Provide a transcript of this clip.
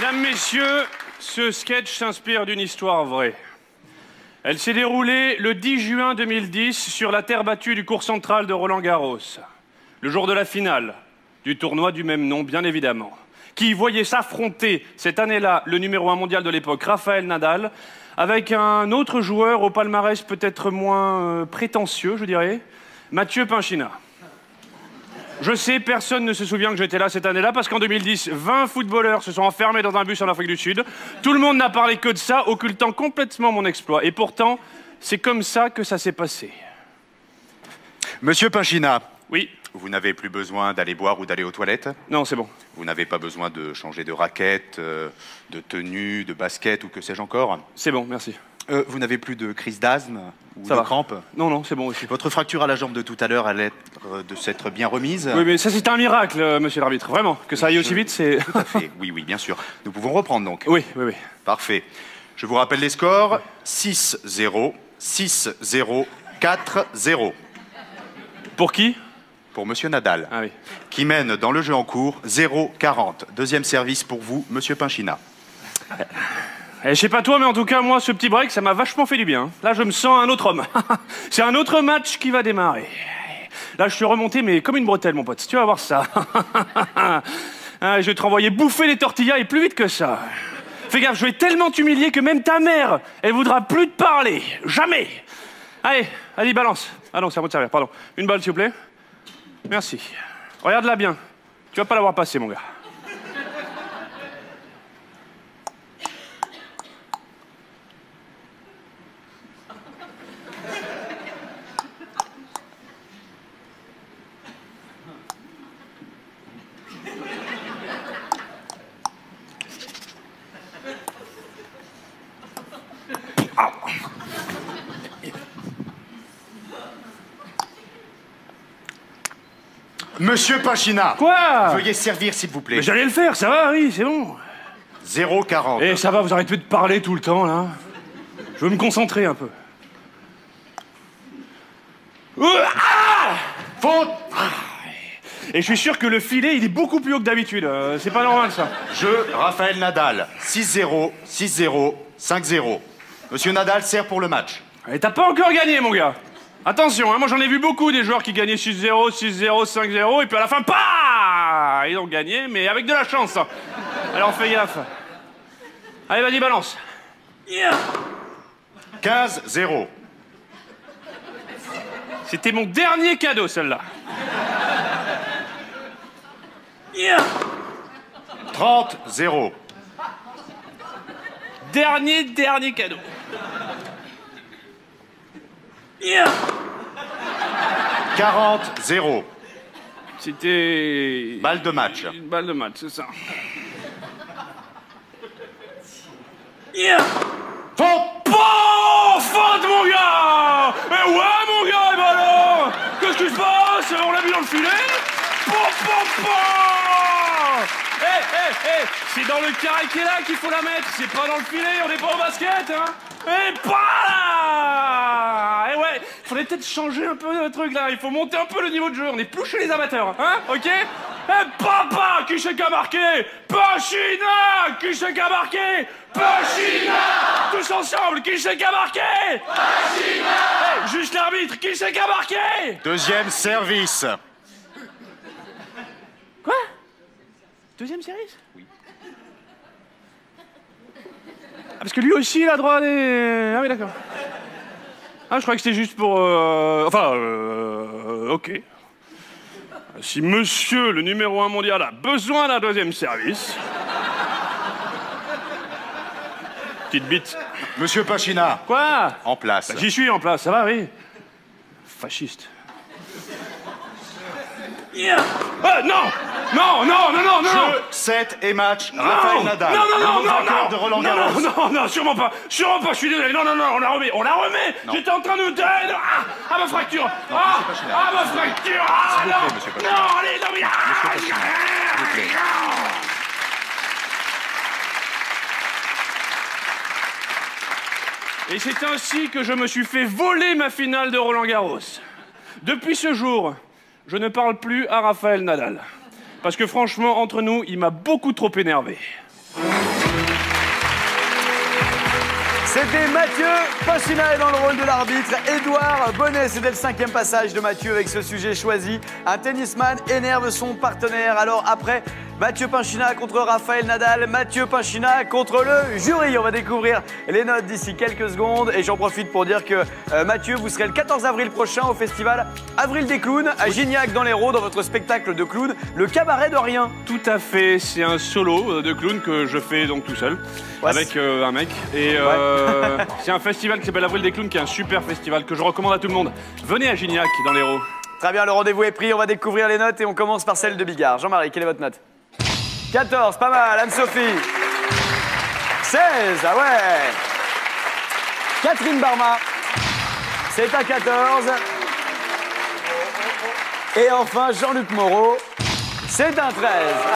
Mesdames, Messieurs, ce sketch s'inspire d'une histoire vraie. Elle s'est déroulée le 10 juin 2010 sur la terre battue du cours central de Roland Garros, le jour de la finale du tournoi du même nom, bien évidemment, qui voyait s'affronter cette année-là le numéro un mondial de l'époque, Raphaël Nadal, avec un autre joueur au palmarès peut-être moins euh, prétentieux, je dirais, Mathieu Pinchina. Je sais, personne ne se souvient que j'étais là cette année-là, parce qu'en 2010, 20 footballeurs se sont enfermés dans un bus en Afrique du Sud. Tout le monde n'a parlé que de ça, occultant complètement mon exploit. Et pourtant, c'est comme ça que ça s'est passé. Monsieur Pinchina, Oui, vous n'avez plus besoin d'aller boire ou d'aller aux toilettes? Non, c'est bon. Vous n'avez pas besoin de changer de raquette, euh, de tenue, de basket ou que sais-je encore? C'est bon, merci. Euh, Vous n'avez plus de crise d'asthme ou Ça de va. crampes Non, non, c'est bon aussi. Votre fracture à la jambe de tout à l'heure a l'air euh, de s'être bien remise Oui, mais ça, c'est un miracle, euh, monsieur l'arbitre. Vraiment. Que ça aille aussi vite, c'est. Tout à fait. Oui, oui, bien sûr. Nous pouvons reprendre donc. oui, oui, oui. Parfait. Je vous rappelle les scores 6-0, 6-0, 4-0 Pour qui? Pour Monsieur Nadal, Ah oui. qui mène dans le jeu en cours 0-40. Deuxième service pour vous, Monsieur Pinchina. Eh, je sais pas toi, mais en tout cas, moi, ce petit break, ça m'a vachement fait du bien. Là, je me sens un autre homme. c'est un autre match qui va démarrer. Là, je suis remonté, mais comme une bretelle, mon pote. Tu vas voir ça. Ah, je vais te renvoyer bouffer les tortillas et plus vite que ça. Fais gaffe, je vais tellement t'humilier que même ta mère, elle voudra plus te parler. Jamais. Allez, allez, balance. Ah non, c'est à moi de servir, pardon. Une balle, s'il vous plaît. Merci. Regarde-la bien. Tu vas pas l'avoir passé, mon gars. Monsieur Pinchina Quoi Veuillez servir, s'il vous plaît. Mais j'allais le faire, ça va, oui, c'est bon. 0-40. Eh, ça va, vous arrêtez de parler tout le temps, là. Je veux me concentrer un peu. Ouh, ah Faute Et je suis sûr que le filet, il est beaucoup plus haut que d'habitude. euh, c'est pas normal, ça. Jeu Raphaël Nadal. 6-0, 6-0, 5-0. Monsieur Nadal sert pour le match. Et t'as pas encore gagné, mon gars. Attention, hein, moi j'en ai vu beaucoup des joueurs qui gagnaient 6-0, 6-0, 5-0, et puis à la fin, pas Ils ont gagné, mais avec de la chance. hein. Alors fais gaffe. Allez, vas-y, balance. Yeah. 15-0. C'était mon dernier cadeau, celle-là. Yeah. 30-0. Dernier, dernier cadeau. Yeah. 40-0. C'était. Balle de match. Une balle de match, c'est ça. Yeah. Faute Oh, faute, mon gars Eh ouais, mon gars, et bah alors Qu'est-ce qui se passe? On l'a mis dans le filet Pom, pom, pom Eh, eh, eh C'est dans le carré qui est là qu'il faut la mettre, c'est pas dans le filet, on n'est pas au basket, hein Et pas là Eh ouais, faudrait peut-être changer un peu le truc, là, il faut monter un peu le niveau de jeu, on est plus chez les amateurs, hein Ok? Eh, papa Qui c'est qui a marqué? Pachina! Qui c'est qui a marqué? Pachina! Tous ensemble, qui c'est qui a marqué? Pachina! Juste l'arbitre, qui c'est qui a marqué? Deuxième service. Quoi? Deuxième service? Oui. Ah, parce que lui aussi, il a droit à des... Ah oui, d'accord. Ah, je croyais que c'était juste pour... euh, Enfin, euh... Ok. Si monsieur, le numéro un mondial, a besoin d'un deuxième service... Petite bite. Monsieur Pachina, Quoi? En place. Bah, J'y suis en place, ça va, oui. Fasciste. Yeah. Ah, non Non, non, non, non, non Jeu, 7 et match. Raphaël Nadal. Non, non, non, non, non, de Roland non, Garros. non, non, non, sûrement pas, sûrement pas, je suis désolé, non, non, non, on la remet, on la remet J'étais en train de... Ah, ah, ma fracture Ah, ah, ma fracture Ah, non plaît, monsieur Pachina. Non, allez, non, mais... ah, Pachina, s'il vous plaît. Et c'est ainsi que je me suis fait voler ma finale de Roland Garros. Depuis ce jour, je ne parle plus à Raphaël Nadal. Parce que franchement, entre nous, il m'a beaucoup trop énervé. C'était Mathieu Pachina dans le rôle de l'arbitre. Édouard Bonnet, c'était le cinquième passage de Mathieu avec ce sujet choisi. Un tennisman énerve son partenaire. Alors après Mathieu Pinchina contre Raphaël Nadal, Mathieu Pinchina contre le jury. On va découvrir les notes d'ici quelques secondes. Et j'en profite pour dire que euh, Mathieu, vous serez le 14 avril prochain au festival Avril des Clowns à Gignac dans l'Hérault dans votre spectacle de clown, le cabaret de rien. Tout à fait, c'est un solo euh, de clown que je fais donc tout seul Ouais, avec euh, un mec. Et euh, c'est un festival qui s'appelle Avril des Clowns, qui est un super festival que je recommande à tout le monde. Venez à Gignac dans l'Hérault. Très bien, le rendez-vous est pris. On va découvrir les notes et on commence par celle de Bigard. Jean-Marie, quelle est votre note? 14, pas mal. Anne-Sophie 16, ah ouais Catherine Barma, c'est à 14. Et enfin, Jean-Luc Moreau, c'est un 13.